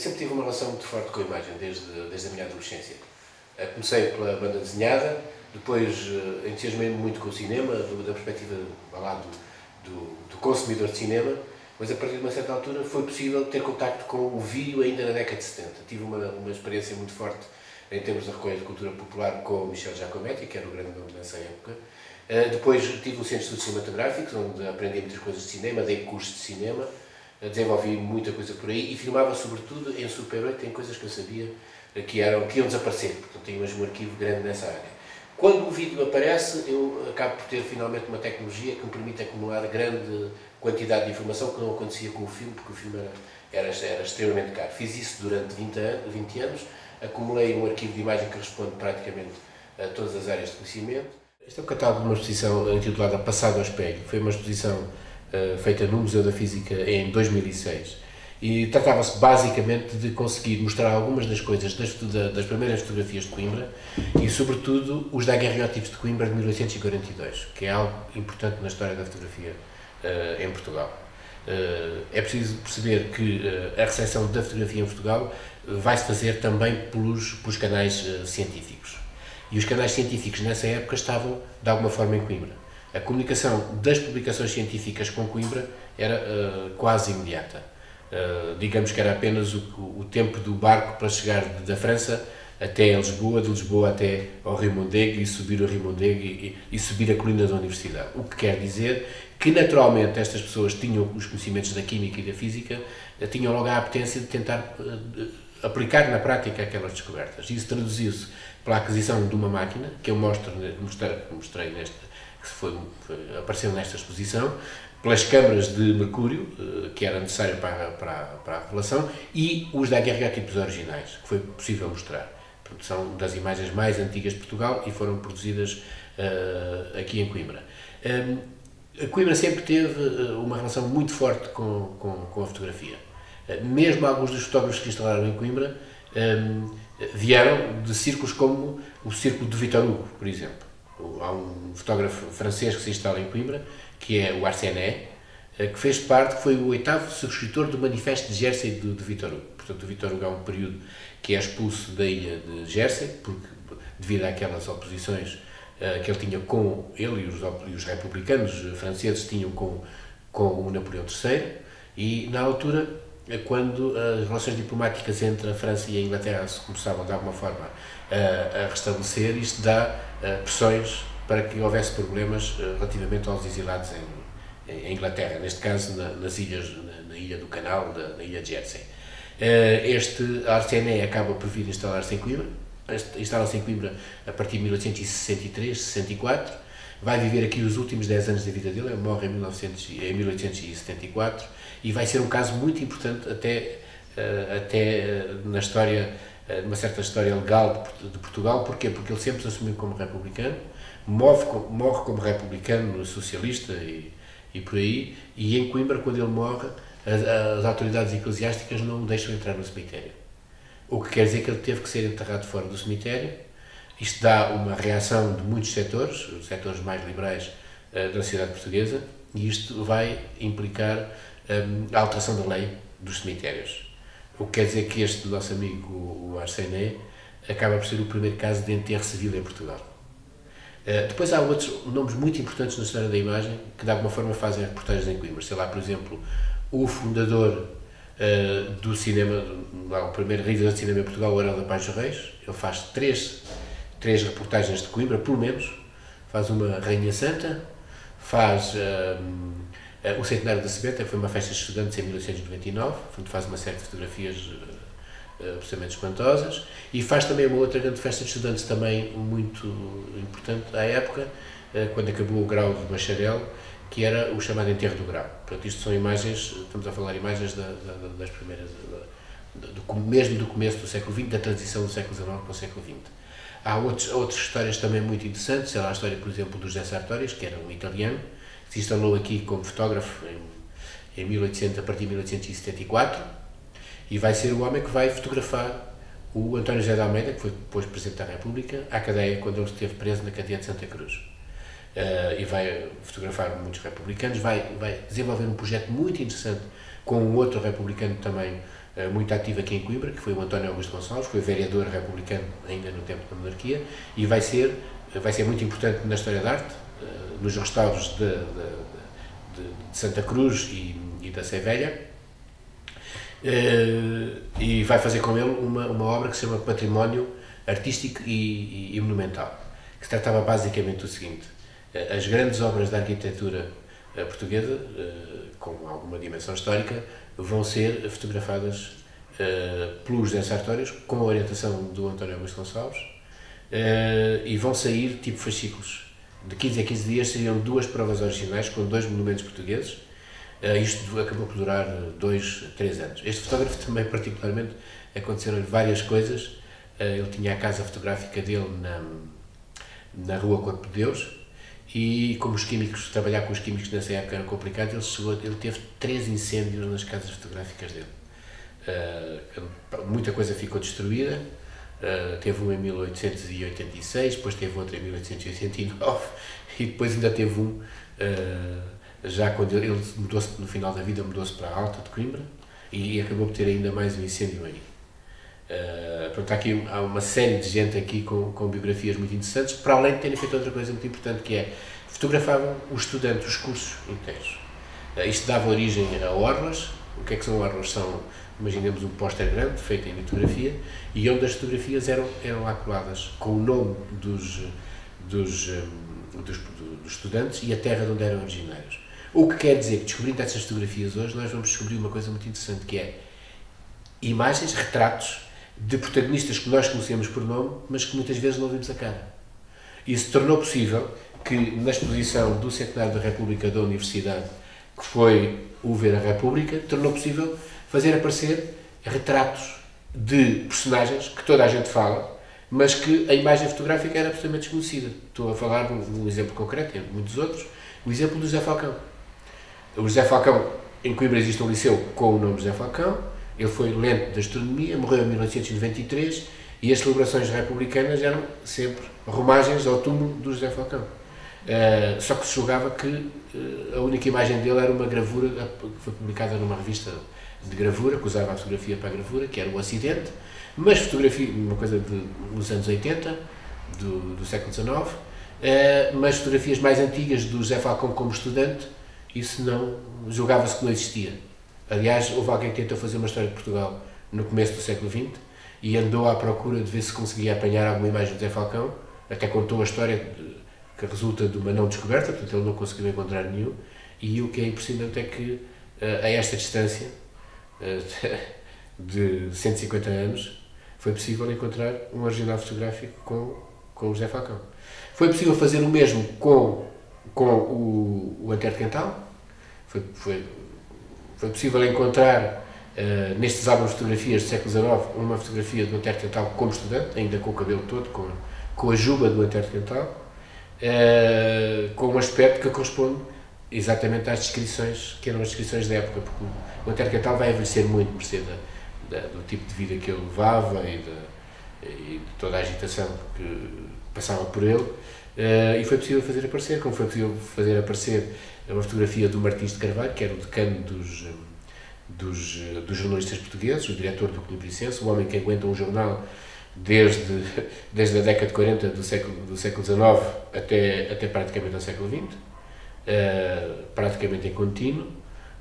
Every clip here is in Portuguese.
Eu sempre tive uma relação muito forte com a imagem, desde, desde a minha adolescência. Eh, comecei pela banda desenhada, depois uh, entusiasmei-me muito com o cinema, do, da perspectiva lá, do, do, do, consumidor de cinema, mas a partir de uma certa altura foi possível ter contacto com o vídeo ainda na década de 70. Tive uma, uma experiência muito forte em termos de recolha de cultura popular com o Michel Giacometti, que era o grande nome nessa época. Uh, depois tive o Centro de Estudos Cinematográficos, onde aprendi muitas coisas de cinema, dei cursos de cinema, desenvolvi muita coisa por aí e filmava sobretudo em Super 8 em coisas que eu sabia que, eram, que iam desaparecer, portanto tinha mesmo um arquivo grande nessa área. Quando o vídeo aparece, eu acabo por ter finalmente uma tecnologia que me permite acumular grande quantidade de informação que não acontecia com o filme, porque o filme era, era, era extremamente caro. Fiz isso durante 20 anos, 20 anos, acumulei um arquivo de imagem que responde praticamente a todas as áreas de conhecimento. Este é o catálogo de uma exposição intitulada Passado ao Espelho. Foi uma exposição feita no Museu da Física em 2006. E tratava-se basicamente de conseguir mostrar algumas das coisas das, das, primeiras fotografias de Coimbra e, sobretudo, os daguerreótipos de Coimbra de 1842, que é algo importante na história da fotografia uh, em Portugal. Uh, é preciso perceber que uh, a recepção da fotografia em Portugal vai-se fazer também pelos, pelos canais científicos. E os canais científicos nessa época estavam, de alguma forma, em Coimbra a comunicação das publicações científicas com Coimbra era uh, quase imediata. Uh, digamos que era apenas o, o, tempo do barco para chegar de, da França até Lisboa, de Lisboa até ao Rio Mondego e subir o Rio Mondego e, e, e, subir a colina da Universidade. O que quer dizer que, naturalmente, estas pessoas tinham os conhecimentos da Química e da Física, uh, tinham logo a apetência de tentar aplicar na prática aquelas descobertas. Isso traduziu-se pela aquisição de uma máquina, que eu mostro, mostrei, mostrei neste, que foi, foi, apareceu nesta exposição, pelas câmaras de mercúrio, eh, que era necessário para, para, para a revelação, e os daguerreótipos originais, que foi possível mostrar. Portanto, são das imagens mais antigas de Portugal e foram produzidas uh, aqui em Coimbra. Um, a Coimbra sempre teve uma relação muito forte com, com, com a fotografia. Mesmo alguns dos fotógrafos que instalaram em Coimbra um, vieram de círculos como o Círculo de Vitor Hugo, por exemplo há um fotógrafo francês que se instala em Coimbra, que é o Arsenet, eh, que fez parte, foi o oitavo subscritor do Manifesto de Jersey de, de Vitor Hugo. Portanto, o Vitor Hugo há um período que é expulso da ilha de Jersey, porque, devido àquelas oposições uh, que ele tinha com ele e os, e os republicanos franceses tinham com, com o Napoleão III, e na altura, eh, quando as relações diplomáticas entre a França e a Inglaterra se começavam de alguma forma a, restabelecer, isto dá uh, pressões para que houvesse problemas uh, relativamente aos exilados em, em Inglaterra, neste caso na, nas ilhas, na, ilha do Canal, da, na ilha de Jersey. Uh, este Arsené acaba por vir instalar-se em Coimbra, instala-se em Coimbra a partir de 1863, 64, vai viver aqui os últimos 10 anos da vida dele, ele morre em, 1900, em 1874 e vai ser um caso muito importante até, até na história eh, uma certa história legal de, Portugal. Porquê? Porque ele sempre se assumiu como republicano, morre, morre como republicano, socialista e, e por aí, e em Coimbra, quando ele morre, as, as, autoridades eclesiásticas não o deixam entrar no cemitério. O que quer dizer que ele teve que ser enterrado fora do cemitério. Isto dá uma reação de muitos setores, os setores mais liberais uh, da sociedade portuguesa, e isto vai implicar um, a alteração da lei dos cemitérios. O que quer dizer que este nosso amigo, o Arsené, acaba por ser o primeiro caso de enterro civil em Portugal. Uh, depois há outros nomes muito importantes na história da imagem que de alguma forma fazem reportagens em Coimbra. Sei lá, por exemplo, o fundador uh, do cinema, o primeiro realizador de cinema em Portugal, o Arão da Paz Reis. Ele faz três, três reportagens de Coimbra, pelo menos. Faz uma Rainha Santa, faz uh, Uh, o centenário da Sebeta foi uma festa de estudantes em 1899, portanto faz uma série de fotografias uh, absolutamente espantosas e faz também uma outra grande festa de estudantes também muito importante à época, uh, quando acabou o grau de bacharel, que era o chamado enterro do grau. Portanto, isto são imagens, estamos a falar imagens da, da, das primeiras, da, do, mesmo do começo do século XX, da transição do século XIX para o século XX. Há outros, outras histórias também muito interessantes, sei lá, a história, por exemplo, do José Sartorius, que era um italiano, se instalou aqui como fotógrafo em, em 1800, a partir de 1874 e vai ser o homem que vai fotografar o António José de Almeida, que foi depois Presidente da República, à cadeia quando ele esteve preso na cadeia de Santa Cruz. Uh, e vai fotografar muitos republicanos, vai, vai desenvolver um projeto muito interessante com um outro republicano também muito ativo aqui em Coimbra, que foi o António Augusto Gonçalves, foi vereador republicano ainda no tempo da monarquia, e vai ser, vai ser muito importante na história da arte, nos restauros de, de, de, Santa Cruz e, e da Sé Velha, e vai fazer com ele uma, uma obra que se chama Património Artístico e, e, e Monumental, que tratava basicamente do seguinte, as grandes obras da arquitetura portuguesa, com alguma dimensão histórica, vão ser fotografadas uh, pelos José Sartórios com a orientação do António Augusto Gonçalves uh, e vão sair tipo fascículos. De 15 a 15 dias seriam duas provas originais com dois monumentos portugueses. Uh, isto acabou por durar dois, três anos. Este fotógrafo também, particularmente, aconteceram-lhe várias coisas. ele tinha a casa fotográfica dele na, na Rua Corpo de Deus, e como os químicos, trabalhar com os químicos nessa época era complicado, ele, chegou, ele teve três incêndios nas casas fotográficas dele. Uh, muita coisa ficou destruída, uh, teve um em 1886, depois teve outro em 1889 e depois ainda teve um, uh, já quando ele, ele mudou-se, no final da vida mudou-se para a Alta de Coimbra e acabou por ter ainda mais um incêndio aí. Uh, pronto, há aqui há uma série de gente aqui com, com biografias muito interessantes, para além de terem feito outra coisa muito importante, que é fotografavam os estudantes, os cursos inteiros. Uh, isto dava origem a orlas. O que é que são orlas? São, imaginemos, um póster grande, feito em litografia, e onde as fotografias eram, eram lá com o nome dos, dos, um, dos, dos estudantes e a terra de onde eram originários. O que quer dizer que, descobrindo essas fotografias hoje, nós vamos descobrir uma coisa muito interessante, que é imagens, retratos de protagonistas que nós conhecemos por nome, mas que muitas vezes não vimos a cara. Isso tornou possível que, na exposição do Centenário da República da Universidade, que foi o Ver a República, tornou possível fazer aparecer retratos de personagens que toda a gente fala, mas que a imagem fotográfica era absolutamente desconhecida. Estou a falar de um exemplo concreto, entre muitos outros, o exemplo do José Falcão. O José Falcão, em Coimbra existe um liceu com o nome José Falcão, ele foi lento de astronomia, morreu em 1893 e as celebrações republicanas eram sempre romagens ao túmulo do José Falcão. Uh, só que se julgava que uh, a única imagem dele era uma gravura que foi publicada numa revista de gravura, que usava a fotografia para a gravura, que era o acidente, mas fotografia, uma coisa de, nos anos 80, do, do século XIX, uh, mas fotografias mais antigas do José Falcão como estudante, isso não, julgava-se que não existia. Aliás, houve alguém que tentou fazer uma história de Portugal no começo do século XX e andou à procura de ver se conseguia apanhar alguma imagem de Zé Falcão, até contou a história de, que resulta de uma não descoberta, portanto ele não conseguiu encontrar nenhum, e o que é impressionante é que eh, a esta distância eh, de 150 anos foi possível encontrar um original fotográfico com, com o José Falcão. Foi possível fazer o mesmo com, com o, o Antero Quental, foi, foi foi possível encontrar uh, nestes álbuns de fotografias do século XIX uma fotografia do Antero Quental como estudante, ainda com o cabelo todo, com, com a juba do Antero Quental, uh, com um aspecto que corresponde exatamente às descrições, que eram as descrições da época, porque o Antero Quental vai envelhecer muito, por ser da, da, do tipo de vida que ele levava e e de toda a agitação que passava por ele, uh, e foi possível fazer aparecer, como foi possível fazer aparecer uma fotografia do Martins de Carvalho, que era o decano dos, dos, dos jornalistas portugueses, o diretor do Clube Licença, o homem que aguenta um jornal desde, desde a década de 40 do século, do século XIX até, até praticamente ao século XX, uh, eh, praticamente em contínuo.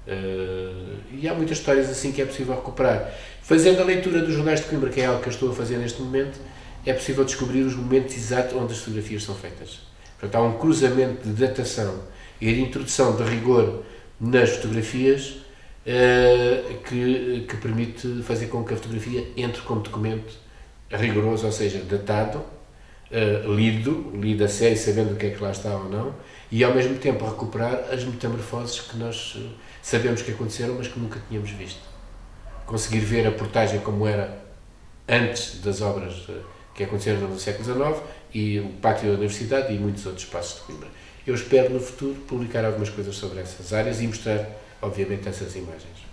Uh, e há muitas histórias assim que é possível recuperar. Fazendo a leitura dos jornais de Coimbra, que é algo que eu estou a fazer neste momento, é possível descobrir os momentos exatos onde as fotografias são feitas. Portanto, há um cruzamento de datação e a introdução de rigor nas fotografias uh, que, que permite fazer com que a fotografia entre como documento rigoroso, ou seja, datado, uh, lido, lido a sério, sabendo o que é que lá está ou não, e ao mesmo tempo recuperar as metamorfoses que nós uh, sabemos que aconteceram, mas que nunca tínhamos visto. Conseguir ver a portagem como era antes das obras que aconteceram no século XIX e o pátio da Universidade e muitos outros espaços de Coimbra. Eu espero no futuro publicar algumas coisas sobre essas áreas e mostrar, obviamente, essas imagens.